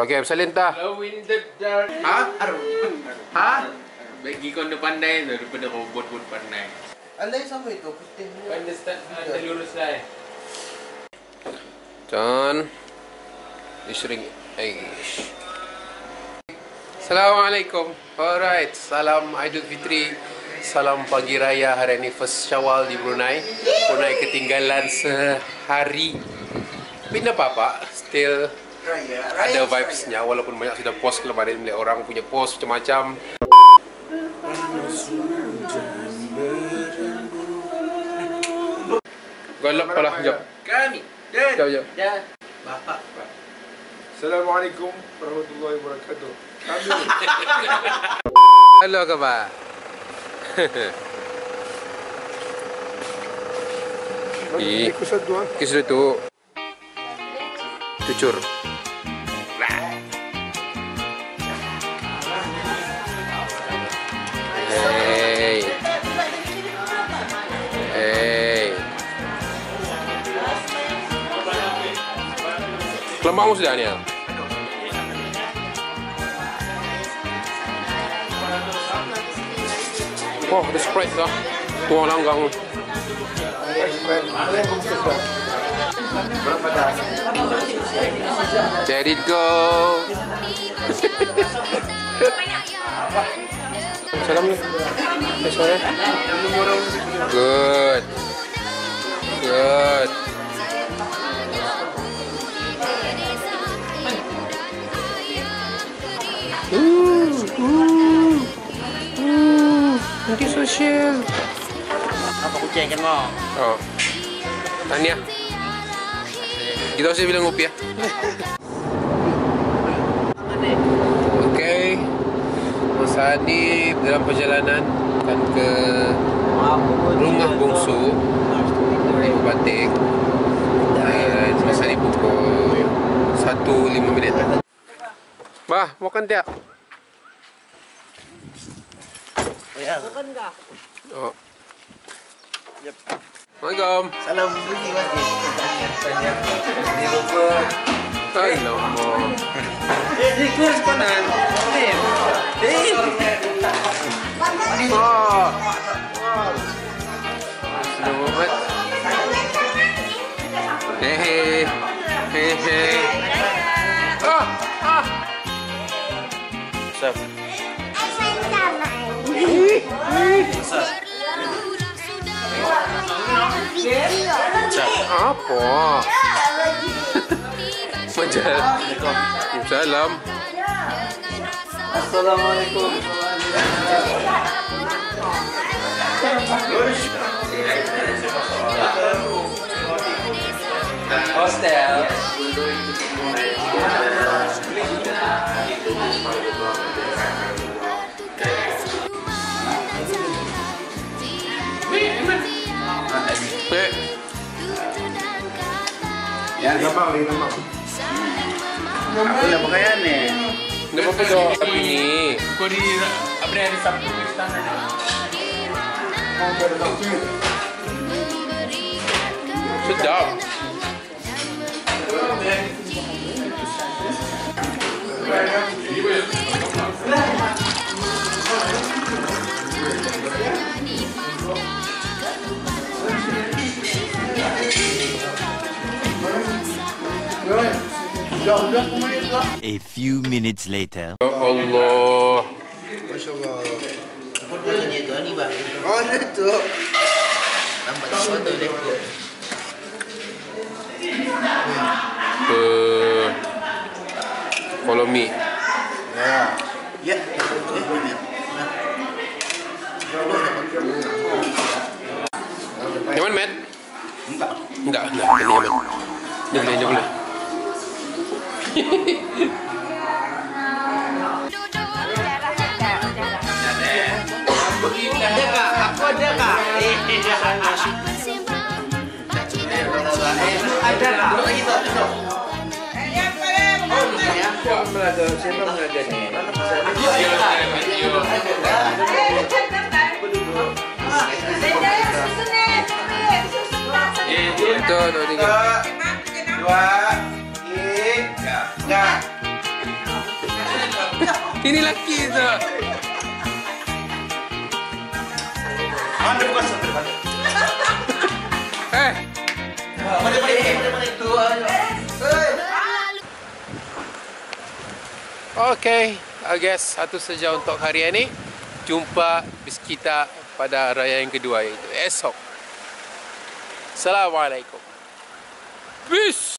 Bagai bersalin tak? Glow in the dark. Ha? Ha? Bagi kau dah pandai tu daripada robot pun pandai. Alay sama itu putih. Pandai start ada lurus lah. eh. John. Isring. Aish. Assalamualaikum. Alright. Salam Aidil Fitri. Salam pagi raya hari ini first Syawal di Brunei. Brunei ketinggalan sehari. Tapi tak apa-apa. Still Raya. ada vibes-nya walaupun banyak sudah post kemarin melihat orang punya post macam-macam. Galak pala jap. Kami. Dan. Jap jap. Dan. Bapak. Assalamualaikum warahmatullahi wabarakatuh. Kami Halo khabar. Ih. ikut satu ah. Kes sudah tu. Cucur. Hey. Hey. Kelemamu sudah ni. Oh, ada Sprite dah. Tuang langgang. Let it go. Salam ni. Eh, sorry. Good. Good. Ooh, ooh, ooh. Nanti sosial. Apa kucing kan mau? Oh. Tania. Kita usah bilang kopi ya. Okey. Mas dalam perjalanan akan ke rumah bungsu di Batik. Dan Mas Hanif pukul 1.5 minit. Bah, makan tiap. Ya. Bukan kah? Oh. Assalamualaikum. Salam bunyi mas. Di rumah. Alamak. Eh, di kurs konan. Eh. Eh. Apa? Macam Salam. Assalamualaikum. Ya, gampang lagi gampang. Aku dah pakaian ni. Tidak apa-apa dong tapi ni. Kau di apa ni hari Sabtu ke istana ni? Sedap. A few minutes later. Ya Allah. Masya Allah. Apa dia tu ni bang? Oh, itu. Nampak foto dia. Follow me. Ya. Ya. Yang mana, Matt? Enggak. Enggak, enggak. Dia boleh, dia boleh. Siapa dua, tiga. Dua, Ini lagi itu. Ada bukan Itu? okay. I guess satu saja untuk hari ini. Jumpa bis kita pada raya yang kedua iaitu esok. Assalamualaikum. Peace.